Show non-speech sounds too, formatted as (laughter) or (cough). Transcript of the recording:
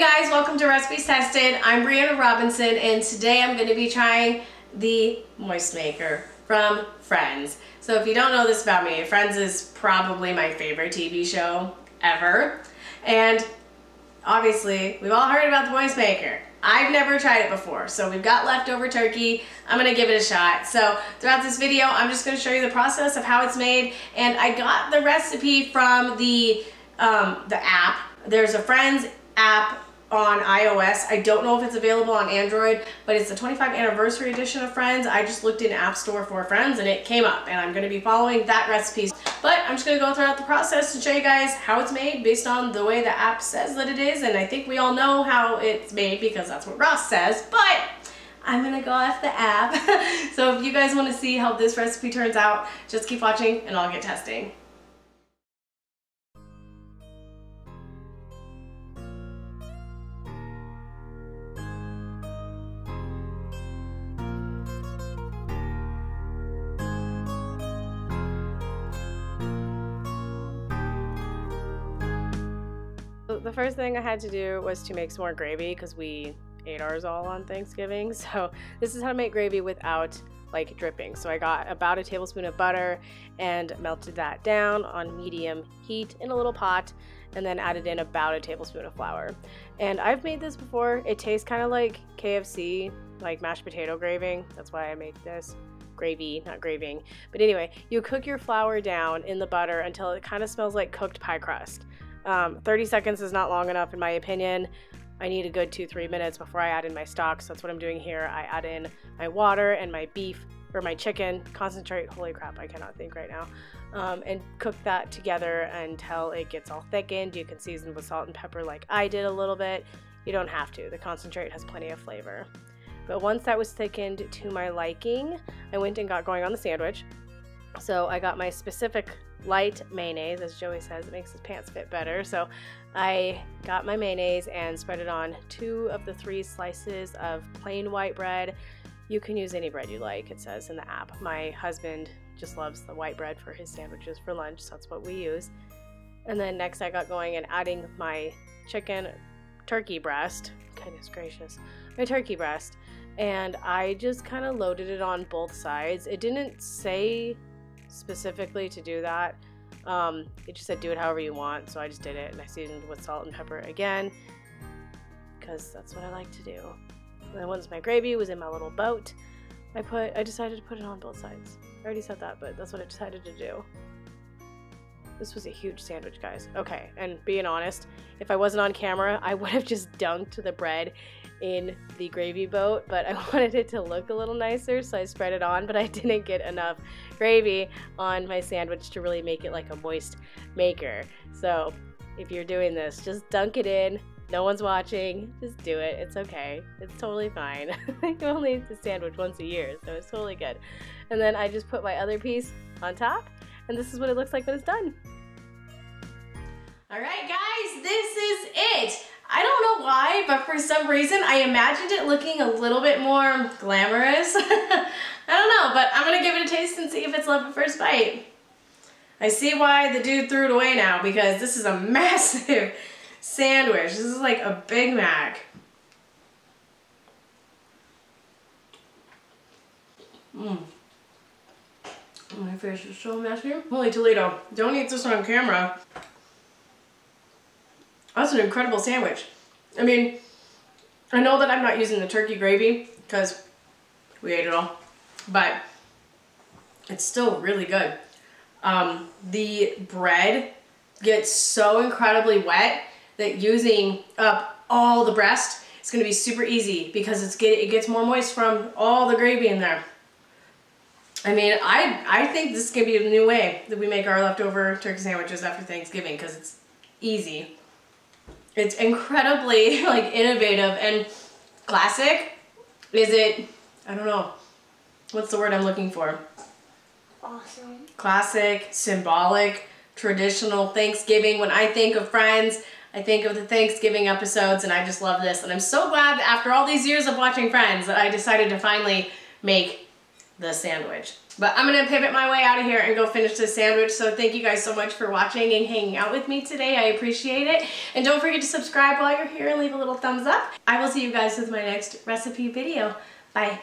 guys, welcome to Recipes Tested. I'm Brianna Robinson and today I'm going to be trying the Moist Maker from Friends. So if you don't know this about me, Friends is probably my favorite TV show ever. And obviously, we've all heard about the Moist Maker. I've never tried it before, so we've got leftover turkey. I'm gonna give it a shot. So throughout this video, I'm just gonna show you the process of how it's made, and I got the recipe from the um, the app. There's a Friends app on iOS. I don't know if it's available on Android, but it's the 25th anniversary edition of Friends. I just looked in App Store for Friends and it came up and I'm gonna be following that recipe. But I'm just gonna go throughout the process to show you guys how it's made based on the way the app says that it is. And I think we all know how it's made because that's what Ross says, but I'm gonna go off the app. (laughs) so if you guys wanna see how this recipe turns out, just keep watching and I'll get testing. The first thing I had to do was to make some more gravy because we ate ours all on Thanksgiving. (laughs) So this is how to make gravy without like dripping. So I got about a tablespoon of butter and melted that down on medium heat in a little pot and then added in about a tablespoon of flour. And I've made this before. It tastes kind of like KFC, like mashed potato gravy. That's why I make this gravy, not graving. But anyway, you cook your flour down in the butter until it kind of smells like cooked pie crust. Um, 30 seconds is not long enough in my opinion. I need a good two, three minutes before I add in my stock. So that's what I'm doing here. I add in my water and my beef or my chicken concentrate. Holy crap, I cannot think right now. Um, and cook that together until it gets all thickened. You can season with salt and pepper like I did a little bit. You don't have to. The concentrate has plenty of flavor. But once that was thickened to my liking, I went and got going on the sandwich. So I got my specific light mayonnaise, as Joey says, it makes his pants fit better. So I got my mayonnaise and spread it on two of the three slices of plain white bread. You can use any bread you like, it says in the app. My husband just loves the white bread for his sandwiches for lunch, so that's what we use. And then next I got going and adding my chicken turkey breast. Goodness gracious. My turkey breast. And I just kind of loaded it on both sides. It didn't say specifically to do that. Um, it just said do it however you want, so I just did it and I seasoned with salt and pepper again because that's what I like to do. And once my gravy was in my little boat, I put I decided to put it on both sides. I already said that, but that's what I decided to do. This was a huge sandwich, guys. Okay, and being honest, if I wasn't on camera, I (laughs) would have just dunked the bread in the gravy boat, but I (laughs) wanted it to look a little nicer, so I spread it on, but I didn't get enough gravy on my sandwich to really make it like a moist maker. So if you're doing this, just dunk it in. No one's watching. Just do it. It's okay. It's totally fine. (laughs) I only eat the sandwich once a year, so it's totally good. And then I just put my other piece on top, and this is what it looks like when it's done. All right, guys, this is it. I don't know why, but for some reason I imagined it looking a little bit more glamorous. (laughs) I don't know, but I'm gonna give it a taste and see if it's love at first bite. I see why the dude threw it away now because this is a (laughs) massive sandwich. This is like a Big Mac. Mmm. My face is so messy. Holy Toledo, don't eat this on camera. That's an incredible sandwich. I mean, I know that I'm not using the turkey gravy because we ate it all, but it's still really good. Um, the bread gets so incredibly wet that using up all the breast is going to be super easy because it's get, it gets more moist from all the gravy in there. I mean, I, I think this is going to be a new way that we make our leftover turkey sandwiches after Thanksgiving because it's easy. It's incredibly (laughs) like innovative and classic. Is it, I don't know, what's the word I'm looking for? Awesome. Classic, symbolic, traditional Thanksgiving. When I think of Friends, I think of the Thanksgiving episodes and I just love this. And I'm so glad that after all these years of watching Friends that I decided to finally make the sandwich. But I'm gonna pivot my way out of here and go finish this sandwich. So thank you guys so much for watching and hanging out with me today. I appreciate it. And don't forget to subscribe while you're here and leave a little thumbs up. I will see you guys with my next recipe video. Bye.